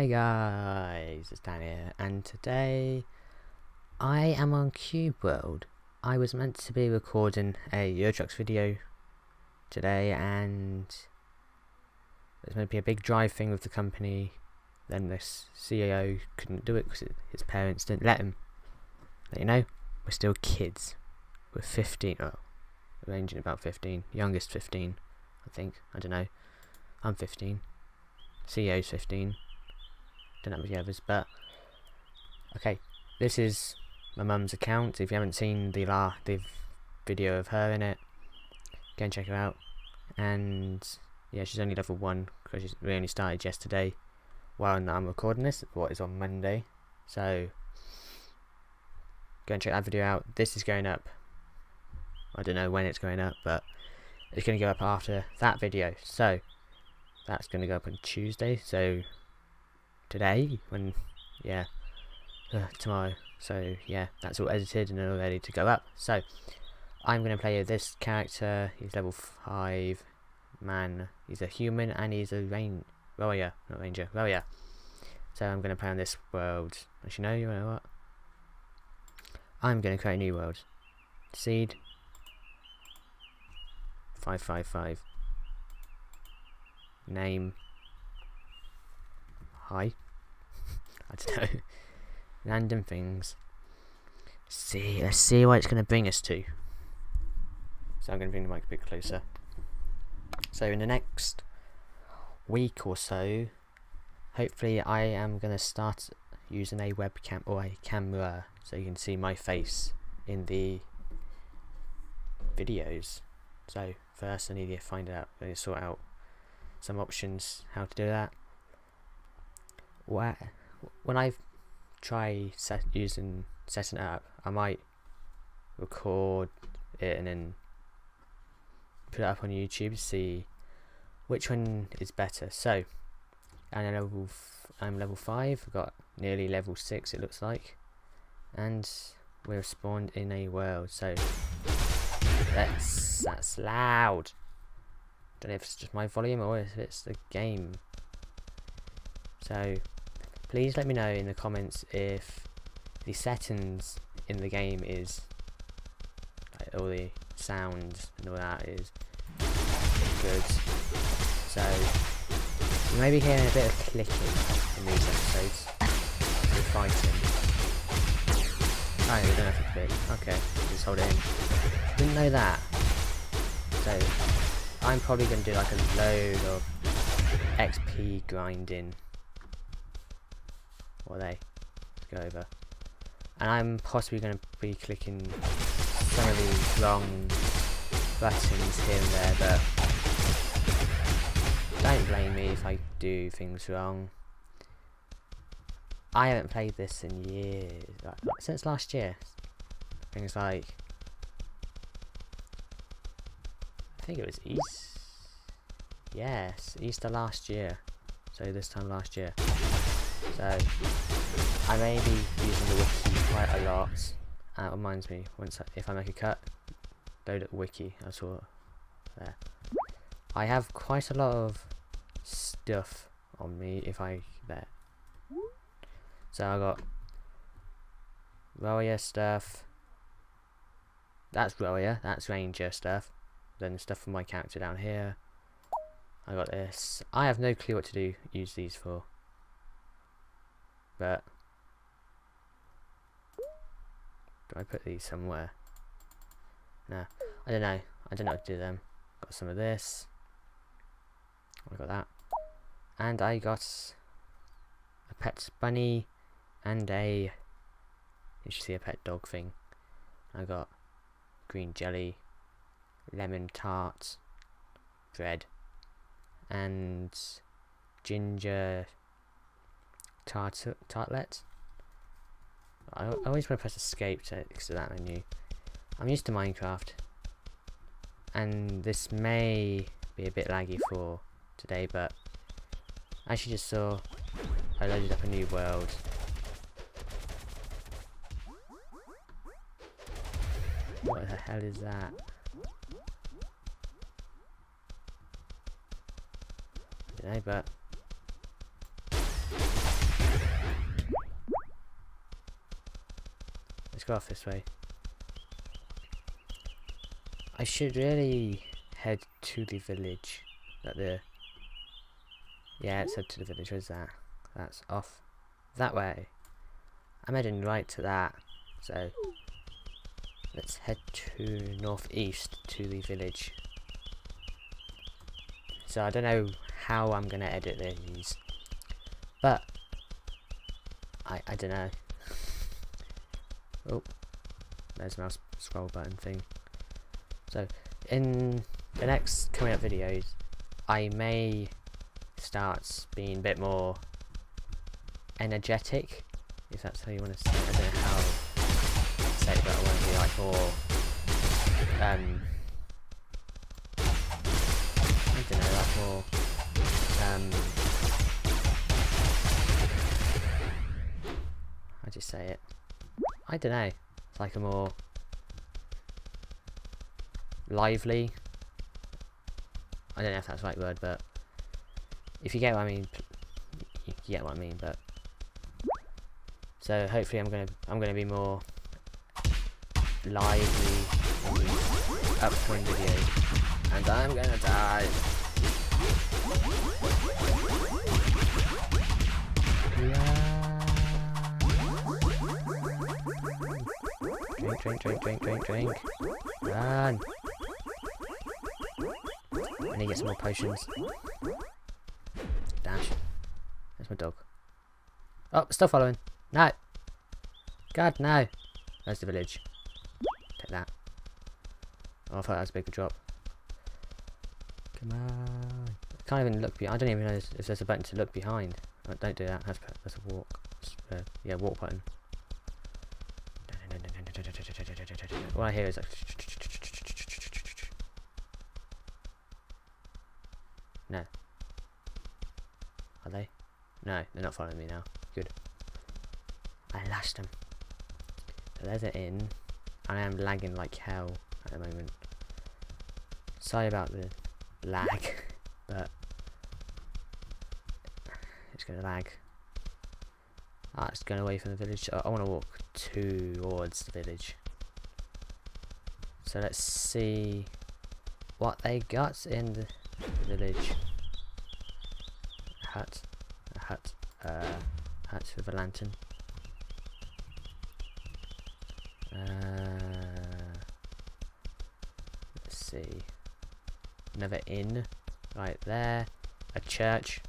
Hey guys, it's Dan here, and today I am on Cube World. I was meant to be recording a Eurotrucks video today, and there's meant to be a big drive thing with the company. Then this CEO couldn't do it because his parents didn't let him. But you know, we're still kids. We're 15, oh, ranging about 15, youngest 15, I think. I don't know. I'm 15. CEO's 15 don't know the others, but okay, this is my mum's account. If you haven't seen the la the video of her in it, go and check her out. And yeah, she's only level one because we only started yesterday. While I'm recording this, what is on Monday, so go and check that video out. This is going up. I don't know when it's going up, but it's going to go up after that video. So that's going to go up on Tuesday. So today when yeah uh, tomorrow. So yeah that's all edited and all ready to go up. So I'm gonna play this character. He's level 5 man he's a human and he's a rain warrior not ranger warrior. So I'm gonna play on this world. Actually no you know what? I'm gonna create a new world. Seed. 555 name. Hi. I don't know. Random things. See, let's see what it's going to bring us to. So I'm going to bring the mic a bit closer. So in the next week or so, hopefully I am going to start using a webcam or a camera so you can see my face in the videos. So first I need to find out, I need to sort out some options how to do that where when I try set using setting it up, I might record it and then put it up on YouTube to see which one is better. So, and level I'm level five. I've got nearly level six. It looks like, and we're spawned in a world. So that's that's loud. Don't know if it's just my volume or if it's the game. So please let me know in the comments if the settings in the game is like all the sounds and all that is good. So you may be hearing a bit of clicking in these episodes. With fighting oh you don't have to click. Okay just hold it in. Didn't know that. So I'm probably going to do like a load of XP grinding or they. Let's go over. And I'm possibly going to be clicking some of these wrong buttons here and there, but don't blame me if I do things wrong. I haven't played this in years, like, since last year. Things like, I think it was East, yes, Easter last year. So this time last year. So I may be using the wiki quite a lot. And it reminds me, once I, if I make a cut, load up wiki. I saw there. I have quite a lot of stuff on me if I there. So I got warrior stuff. That's warrior. That's ranger stuff. Then stuff for my character down here. I got this. I have no clue what to do. Use these for but do I put these somewhere? No, I don't know. I don't know what to do them. Got some of this. I got that, and I got a pet bunny and a. You should see a pet dog thing. I got green jelly, lemon tart, bread, and ginger tart tartlet. I, I always want to press escape to exit that menu. I'm used to Minecraft, and this may be a bit laggy for today, but as you just saw, I loaded up a new world. What the hell is that? I don't know, but go off this way. I should really head to the village. That the yeah, it's said to the village. Where's that? That's off that way. I'm heading right to that. So let's head to northeast to the village. So I don't know how I'm gonna edit these, but I I don't know. Oh, there's mouse scroll button thing. So in the next coming up videos, I may start being a bit more energetic, if that's how you want to say. It. I don't know how to say it, but I want to be like more. Um, I don't know, like more. Um, I just say it. I don't know. It's like a more lively. I don't know if that's the right word, but if you get what I mean, you get what I mean. But so hopefully I'm gonna I'm gonna be more lively upcoming videos, and I'm gonna die. Drink, drink, drink, drink, drink, drink. Run. I need to get some more potions. Dash. There's my dog. Oh, still following. No. God, no. There's the village. Take that. Oh, I thought that was a bigger drop. Come on. I can't even look behind. I don't even know if there's a button to look behind. Don't do that. That's, that's a walk. Uh, yeah, walk button. All I hear is like... No. Are they? No, they're not following me now. Good. I lashed them. So there's an inn. I am lagging like hell at the moment. Sorry about the lag, but it's gonna lag. It's going away from the village. I, I want to walk towards the village. So let's see what they got in the village. A hut. A hut. Uh, hut with a lantern. Uh, let's see. Another inn. Right there. A church.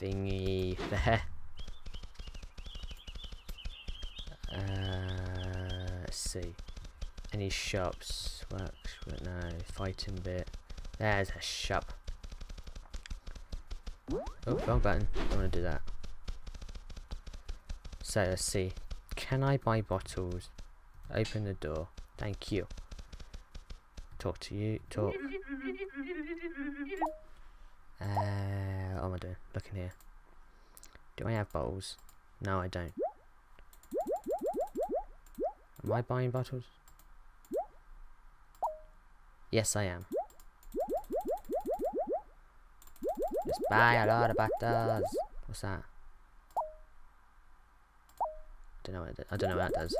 Thingy there. See. Any shops? Works? No. Fighting bit. There's a shop. Oh, wrong button. Don't want to do that. So, let's see. Can I buy bottles? Open the door. Thank you. Talk to you. Talk. Uh, what am I doing? Looking here. Do I have bottles? No, I don't. Am I buying bottles? Yes, I am. Just buy a lot of bottles. What's that? I don't know what I don't know what that does.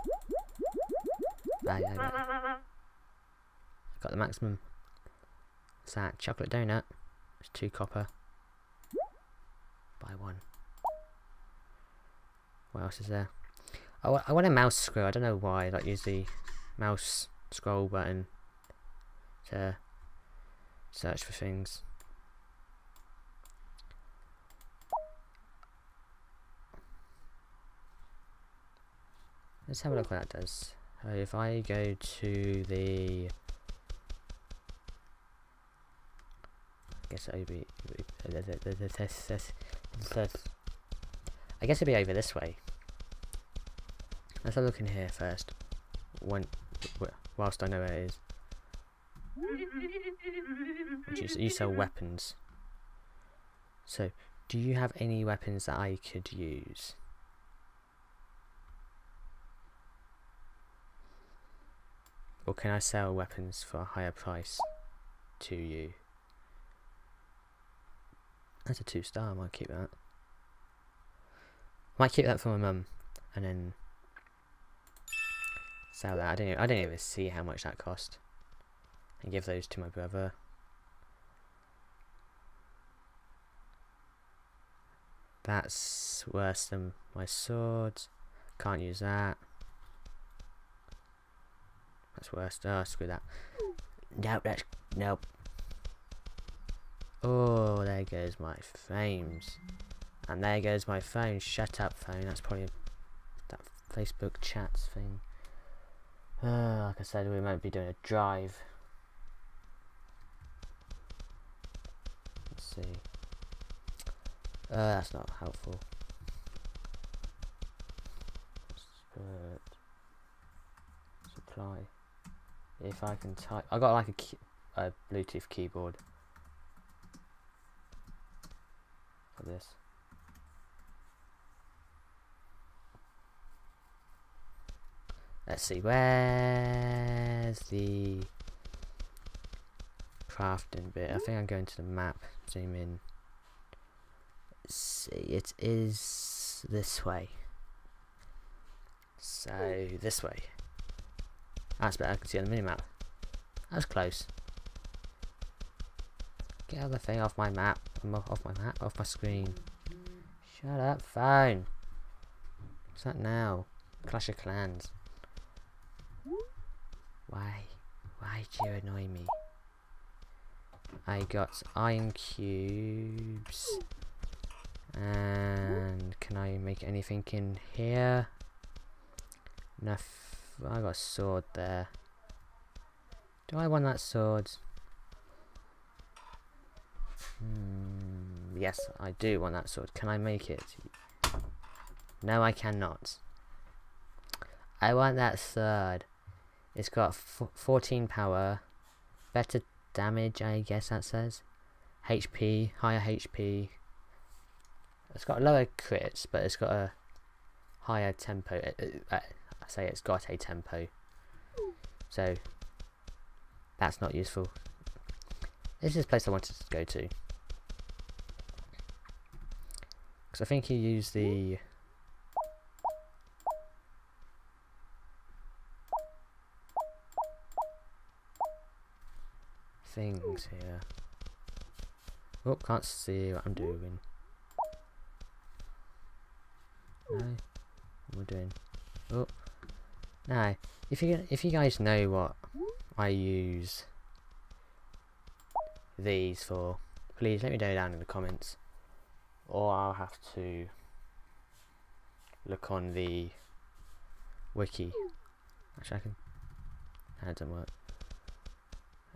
Buy, buy, buy. Got the maximum. What's that? Chocolate donut. It's two copper. Buy one. What else is there? Oh, I want a mouse scroll. I don't know why. I like use the mouse scroll button to search for things. Let's have a look what that does. Uh, if I go to the I guess it'll be I guess it'll be over this way. Let's have a look in here first. When, whilst I know where it is. You, you sell weapons. So, do you have any weapons that I could use? Or can I sell weapons for a higher price to you? That's a two star, I might keep that. Might keep that for my mum and then sell that. I didn't. I didn't even see how much that cost. And give those to my brother. That's worse than my swords. Can't use that. That's worse. Oh, screw that. Nope, that's... Nope. Oh, there goes my frames. And there goes my phone. Shut up, phone. That's probably that Facebook chats thing. Uh, like I said, we might be doing a drive. Let's see. Uh, that's not helpful. But supply. If I can type, I got like a, a Bluetooth keyboard for this. Let's see, where's the crafting bit? I think I'm going to the map, zoom in. Let's see, it is this way. So, this way. That's better, I can see on the minimap. That was close. Get other thing off my map, off my map, off my screen. Shut up, phone. What's that now? Clash of Clans. Why? Why do you annoy me? I got iron cubes. And can I make anything in here? Enough. I got a sword there. Do I want that sword? Hmm, yes, I do want that sword. Can I make it? No, I cannot. I want that sword. It's got 14 power, better damage, I guess that says. HP, higher HP. It's got lower crits, but it's got a higher tempo. Uh, I say it's got a tempo. So, that's not useful. This is a place I wanted to go to. Because I think you use the things here. Oh, can't see what I'm doing. No, what am doing? Oh, no. If you if you guys know what I use these for, please let me know down in the comments, or I'll have to look on the wiki. Actually, I can. That doesn't work.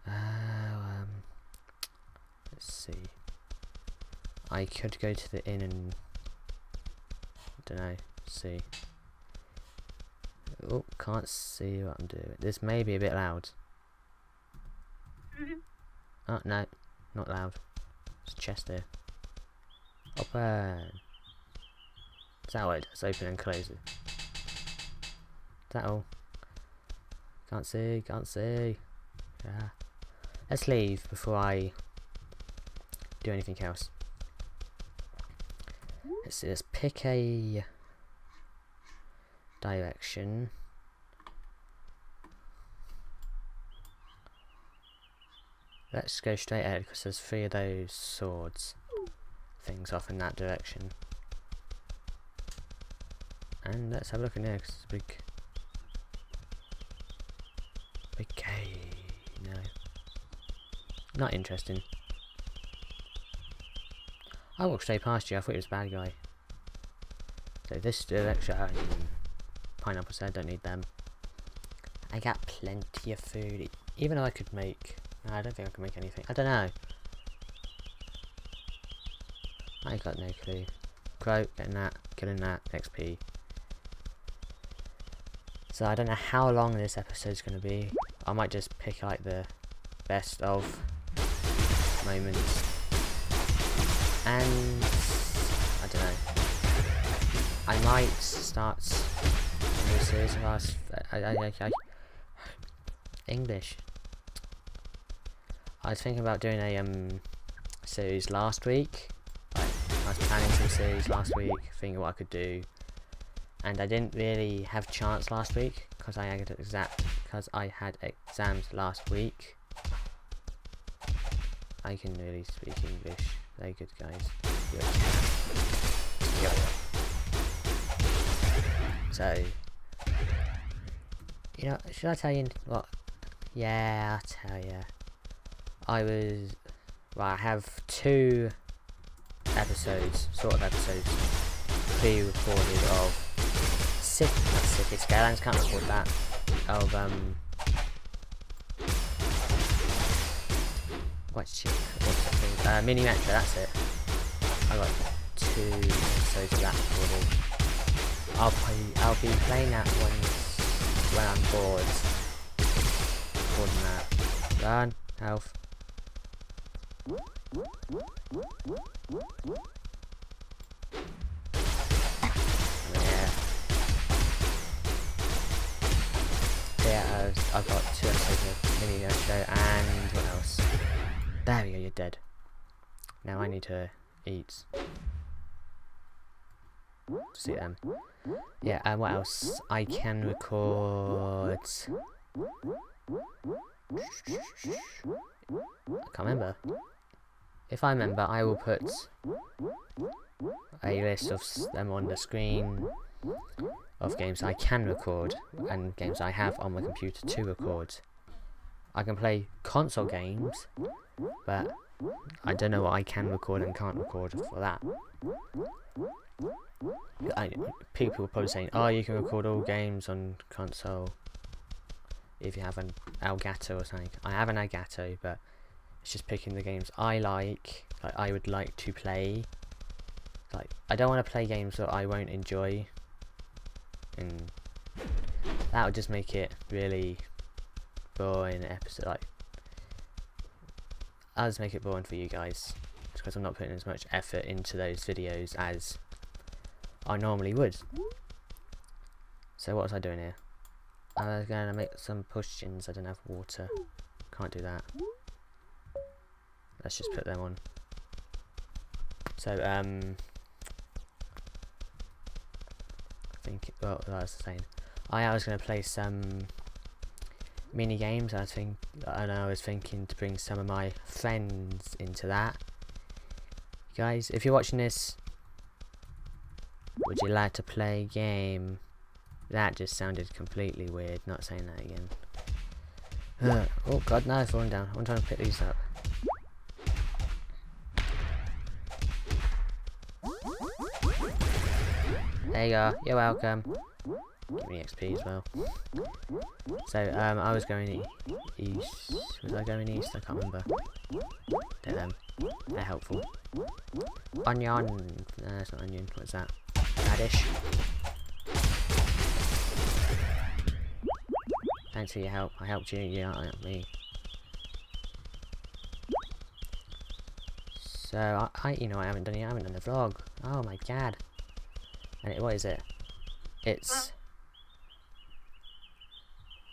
Uh, let's see. I could go to the inn and I don't know. See. Oh, can't see what I'm doing. This may be a bit loud. Mm-hmm. Oh no, not loud. It's chest there. Open. Is that what It's open and close it. Is that all? Can't see, can't see. Yeah. Let's leave before I do anything else. Hmm? Let's see, let's pick a direction. Let's go straight ahead because there's three of those swords things off in that direction. And let's have a look in there because it's a big, big cave. No. Not interesting. I walked straight past you, I thought he was a bad guy. So this direction, pineapple said, I don't need them. I got plenty of food, even though I could make, I don't think I can make anything, I don't know. I got no clue. Crow, getting that, killing that, XP. So I don't know how long this episode is going to be. I might just pick like the best of moments. And I don't know. I might start a new series of us. I, I, I, I, English. I was thinking about doing a um series last week. I was planning some series last week, thinking what I could do. and I didn't really have chance last week because I had exact because I had exams last week. I can really speak English. Very good, guys. Good. Yep. So, you know, should I tell you what? Yeah, I'll tell you. I was right. I have two episodes, sort of episodes, pre-recorded of City, not City Skylines, can't record that, of, um, what's it, uh, Mini Metro, that's it. I got two episodes of that recorded. I'll play, I'll be playing that once when I'm bored. Recording that. Run, health. yeah, I've, I've got two episodes of Mini Show and what else? There we go, you're dead. Now I need to eat. See them. Yeah, and what else? I can record. I can't remember. If I remember, I will put a list of them on the screen of games I can record and games I have on my computer to record. I can play console games, but I don't know what I can record and can't record for that. I, people are probably saying, oh, you can record all games on console if you have an Elgato or something. I have an Elgato, but it's just picking the games I like, like I would like to play. Like, I don't want to play games that I won't enjoy and that would just make it really boring episode like Just make it boring for you guys because I'm not putting as much effort into those videos as I normally would. So what was I doing here? I was going to make some potions I don't have water. Can't do that. Let's just put them on. So um I think, well, I was saying, I, I was going to play some mini games. I think, and I was thinking to bring some of my friends into that. Guys, if you're watching this, would you like to play a game? That just sounded completely weird. Not saying that again. Uh, oh god, no, I've fallen down. I'm trying to pick these up. There you go. You're welcome. Give me XP as well. So, um, I was going east. Was I going east? I can't remember. They're them. They're helpful. Onion. No, not onion. What's that? Radish. Thanks for your help. I helped you. You don't help me. So, I, I, you know, I haven't done it. I haven't done the vlog. Oh my god. And it, what is it? It's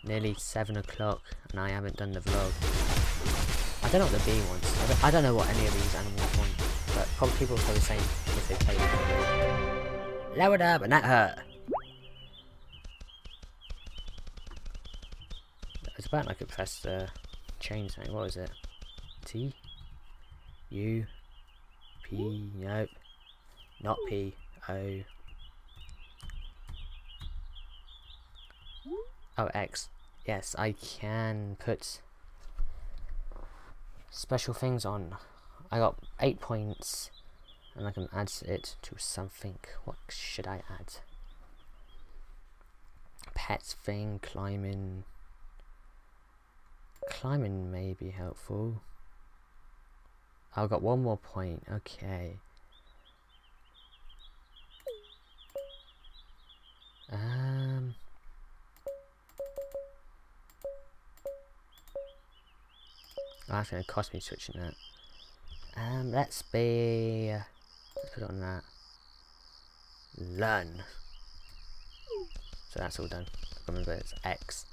nearly 7 o'clock and I haven't done the vlog. I don't know what the bee wants. I don't, I don't know what any of these animals want. But probably people are probably saying if they play with Lower up and that hurt. It's about like I could press the change thing. What was it? T? U? P? Nope. Not P. O. Oh, X. Yes, I can put special things on. I got 8 points, and I can add it to something. What should I add? Pets thing, climbing. Climbing may be helpful. I've got one more point, okay. That's going to cost me switching that. Um, let's be... Let's put it on that. Learn. So that's all done. remember it's X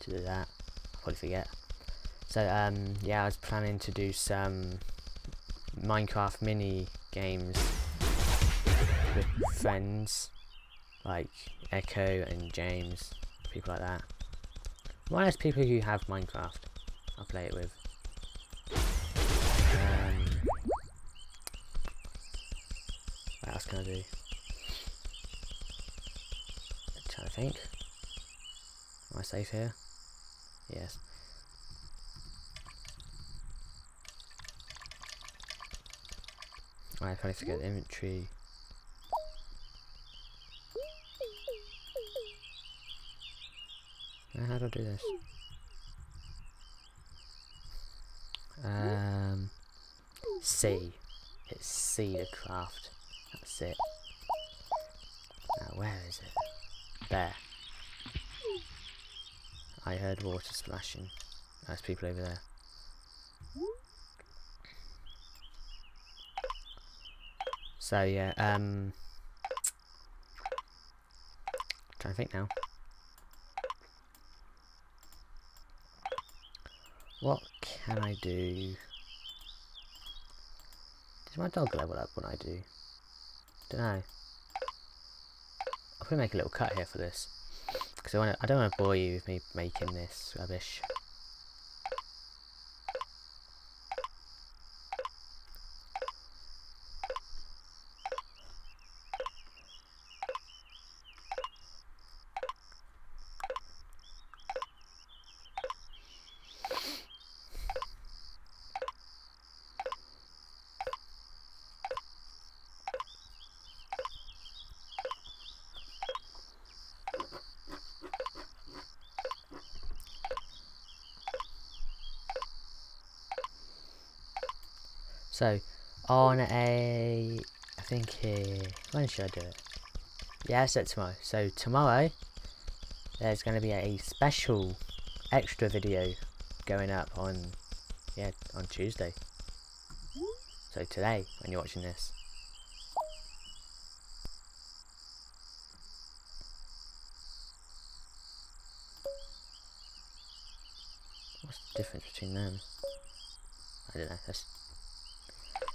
to do that. I'll probably forget. So, um, yeah, I was planning to do some Minecraft mini games with friends. like Echo and James, people like that. Or less people who have Minecraft. I'll play it with. I do? I'm trying to think. Am I safe here? Yes. I probably forget the inventory. Now how do I do this? Um, C. It's C to craft. That's it. Now where is it? There. I heard water splashing. There's people over there. So yeah, um trying to think now. What can I do? Does my dog level up when I do? Don't know. I'm gonna make a little cut here for this because I, I don't want to bore you with me making this rubbish. So, on a, I think here, when should I do it? Yeah, I said tomorrow. So tomorrow, there's going to be a special extra video going up on, yeah, on Tuesday. So today, when you're watching this. What's the difference between them? I don't know. That's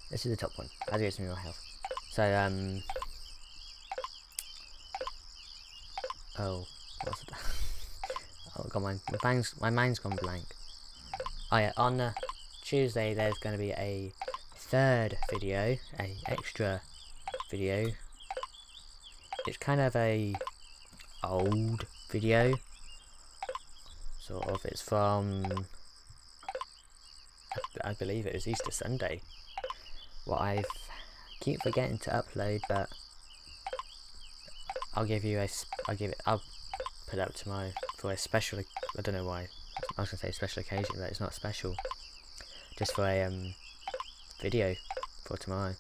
this is the top one. That gives me more health. So, um... Oh, what's it? oh, God, my, my, mind's, my mind's gone blank. Oh yeah, on uh, Tuesday there's going to be a third video, a extra video. It's kind of a old video. Sort of, it's from, I believe it was Easter Sunday what I keep forgetting to upload, but I'll give you a, I'll give it, I'll put it up tomorrow for a special, I don't know why, I was going to say special occasion, but it's not special, just for a um, video for tomorrow.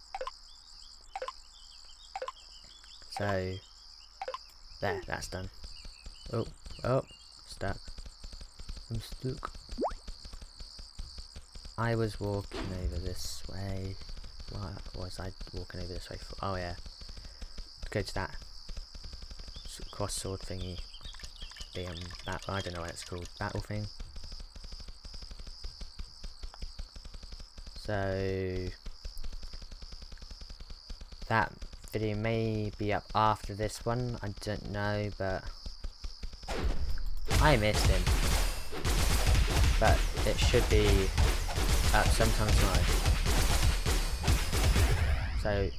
So, there, that's done. Oh, oh, stuck. I'm stuck. I was walking over this way. Was I walking over this way for? Oh yeah. Go to that cross sword thingy. Damn, that, I don't know what it's called. Battle thing. So that video may be up after this one. I don't know, but I missed him. But it should be up sometime tomorrow. So,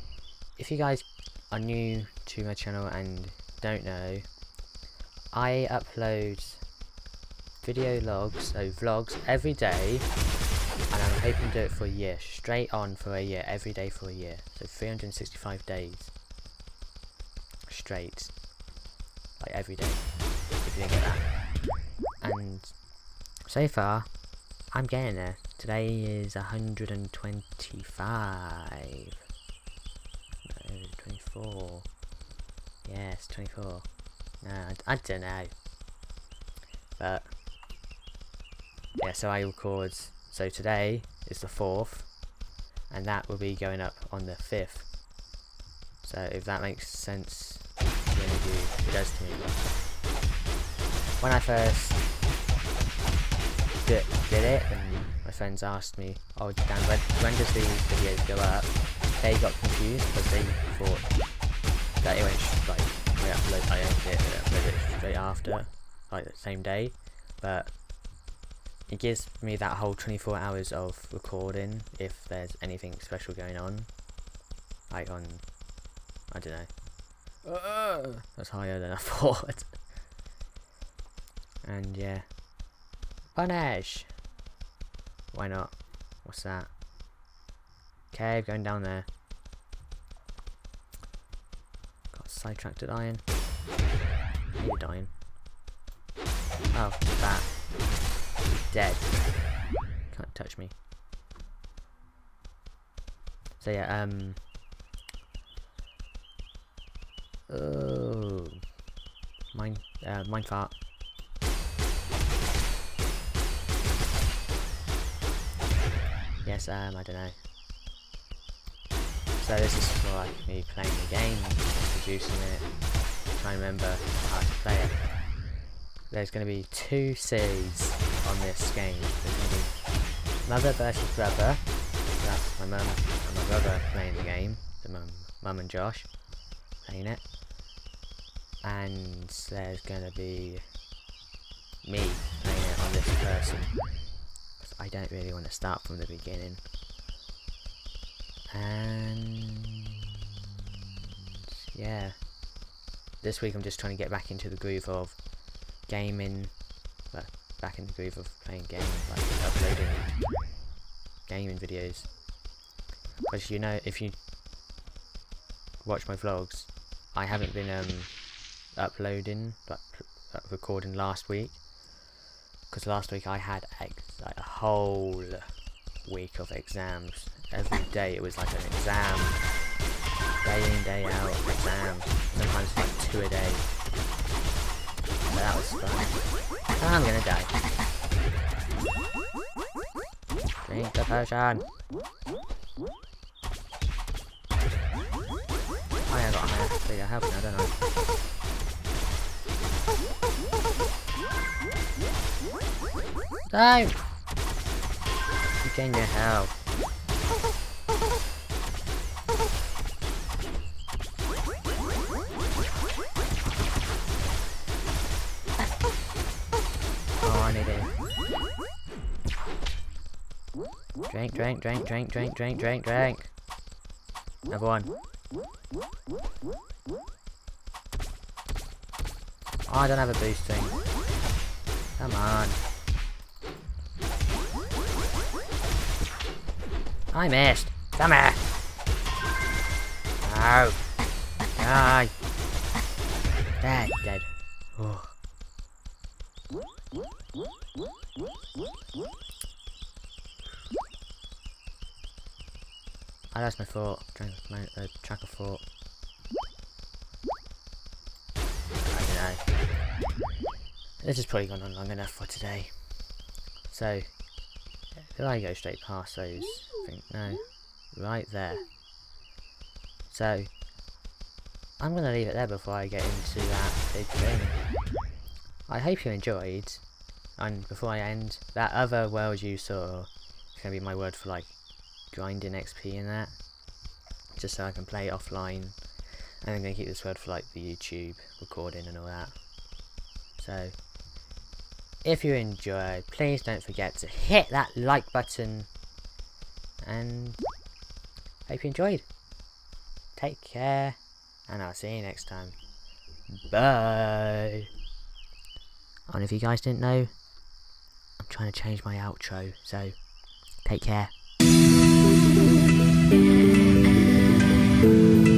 if you guys are new to my channel and don't know, I upload video logs, so vlogs, every day, and I'm hoping to do it for a year, straight on for a year, every day for a year, so 365 days, straight, like every day, if you get that, and so far, I'm getting there, today is 125, 24. Yes, 24. No, I, I don't know. But, yeah, so I record, so today is the 4th, and that will be going up on the 5th. So if that makes sense it does to me. When I first did, did it, my friends asked me, oh Dan, when, when does these videos go up? They got confused because they thought that it went like I upload upload, I edit it and upload it straight after, like the same day, but it gives me that whole 24 hours of recording if there's anything special going on, like on, I don't know, uh, that's higher than I thought, and yeah, punish, why not, what's that, cave going down there. Got sidetracked at iron. You're dying. Oh, that. dead. Can't touch me. So yeah, um... Oh... Mine, uh, mine fart. Yes, um, I don't know. So this is for like me playing the game, introducing it, trying to remember how to play it. There's going to be two series on this game. There's going to be mother versus brother. That's my mum and my brother playing the game. The mum, mum and Josh playing it. And there's going to be me playing it on this person. I don't really want to start from the beginning and yeah. This week I'm just trying to get back into the groove of gaming. Well, back in the groove of playing games like uploading gaming videos. Because you know if you watch my vlogs I haven't been um uploading but uh, recording last week. Because last week I had like a whole week of exams every day it was like an exam. Day in, day out, exam. Sometimes like two a day. But that was fun. Ah, I'm gonna die. Drink the potion. Oh yeah, I got higher, bigger health now, don't I? Don't! You gain your health. Drink, drink, drink, drink, drink, drink, drink. Another one. Oh, I don't have a boost thing. Come on. I missed. Come here. No. Die. Dead, dead. Oh. I lost my thought. Trying to my uh, track of thought. I don't know. This is probably gone on long enough for today. So, did I go straight past those? I think no. Right there. So, I'm going to leave it there before I get into that big thing. I hope you enjoyed. And before I end, that other world you saw is going to be my word for like grinding XP in that just so I can play offline. And I'm going to keep this word for like the YouTube recording and all that. So if you enjoyed please don't forget to hit that like button. And hope you enjoyed. Take care and I'll see you next time. Bye. And if you guys didn't know I'm trying to change my outro so take care Thank you.